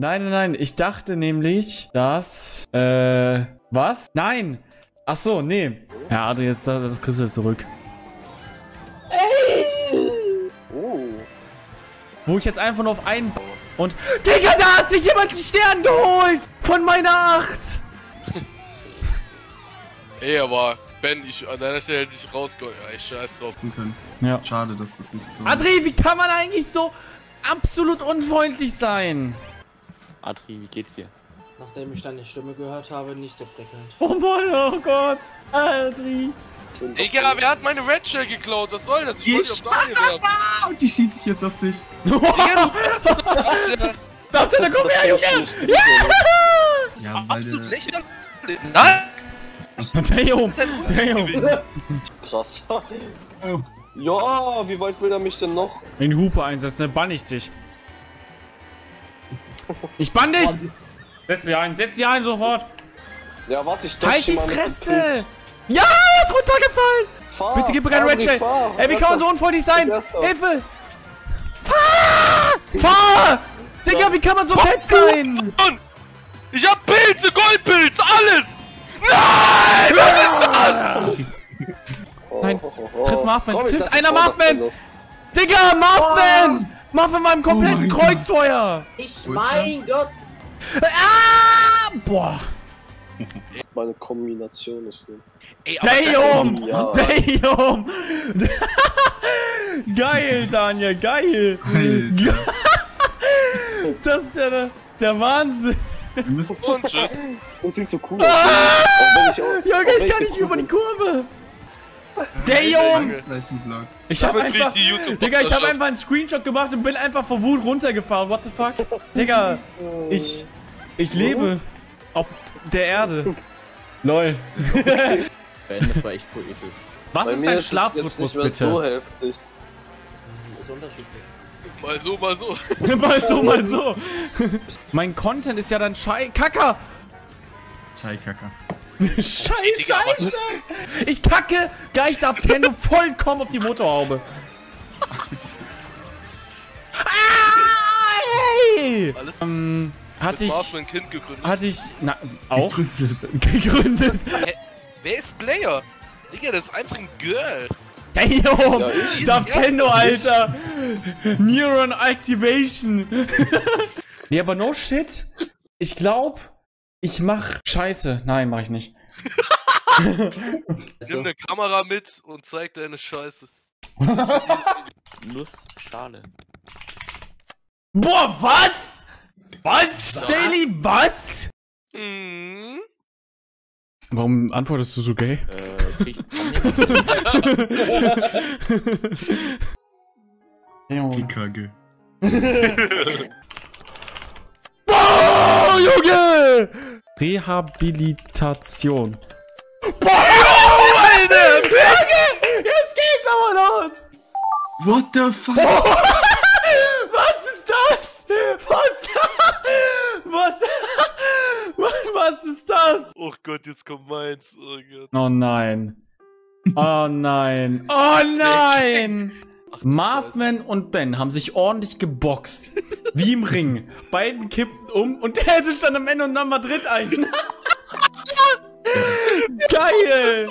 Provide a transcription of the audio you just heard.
Nein, nein, nein. Ich dachte nämlich, dass. Äh. Was? Nein! Ach so, nee. Ja, Adri, jetzt das kriegst du zurück. Oh. Wo ich jetzt einfach nur auf einen. Und. Digga, da hat sich jemand einen Stern geholt! Von meiner Acht! Ey, aber Ben, ich an deiner Stelle hätte ich rausgeholt. Ja, ich scheiß drauf. können. Ja. Schade, dass das nicht so Adri, wie kann man eigentlich so absolut unfreundlich sein? Adri, wie geht's dir? Nachdem ich deine Stimme gehört habe, nicht so prickelnd. Oh Mann, oh Gott. Adri. Digga, wer hat meine Red Shell geklaut? Was soll das? Ich wollte die auf Daniel werfen. Und die schieße ich jetzt auf dich. Warte, komm her, Junge! Ja, weil absolut der, lächerlich. Nein! Damn, damn. Krass. Oh. Ja, wie weit will er mich denn noch? Den Hupe einsetzen, dann bann ich dich. Ich bann dich! Setz sie ein, setz sie ein sofort! Ja, warte, ich Halt die Fresse! Ja, er ist runtergefallen! Fahr, Bitte gib mir keinen Red Shell! Ey, wie kann man so unfreundlich sein? Hilfe! Fahr! Fahr! Digga, wie kann man so fett sein? Mann! Ich hab Pilze, Goldpilz, alles! Nein! Was ist das? Nein, triff Marvin, Komm, ich trifft einer dich vor, Marvin! Muffin! Muffin meinem kompletten Oh mein Gott. Kreuzfeuer! Ich, mein Gott! Ah! Boah! Meine Kombination ist so. Ey, Damn! Ja. Damn! geil, Daniel, geil! Alter, Das ist ja der, der Wahnsinn! wir müssen Und tschüss. Das sieht so cool Ah! Auch wenn ich auch- Junge, ich kann nicht über die Kurve! Damn! Ich hab einfach. Digga, ich hab einfach einen Screenshot gemacht und bin einfach vor Wut runtergefahren. What the fuck? Digga, ich. Ich lebe auf der Erde. Lol. Ben, das war echt poetisch. Was Bei ist dein Schlafrhythmus bitte? so heftig. Ist unterschiedlich. Mal so, mal so. mal so, mal so. mein Content ist ja dann Schei. Kacker! Scheikacker. Scheiß, Aber- Scheiße! Ich kacke gleich auf Tendo vollkommen auf die Motorhaube. ah, hey! Alles Ähm, hatte ich. Ein Kind gegründet. Hatte ich. Na, auch? gegründet. Wer ist Player? Digga, das ist einfach ein Girl. Damn! Ja, Daftendo, Alter! Neuron Activation! nee, aber no shit. Ich glaub, ich mach Scheiße. Nein, mach ich nicht. Nimm eine Kamera mit und zeig deine Scheiße. Nussschale. Boah, was? Was? Daily, was? Mhm. Warum antwortest du so gay? Äh, krieg ich Die Kacke. Boah, Junge! Rehabilitation. Boah, Alter! Junge! Jetzt geht's aber los! What the fuck? Was ist das? Was? Was? Was ist das? Oh Gott, jetzt kommt meins. Oh Gott. Oh nein. Oh nein. Oh nein! Ach, Marvin und Ben haben sich ordentlich geboxt. Wie im Ring. Beiden kippten um und der hätte stand am Ende und nahm Madrid ein. Geil!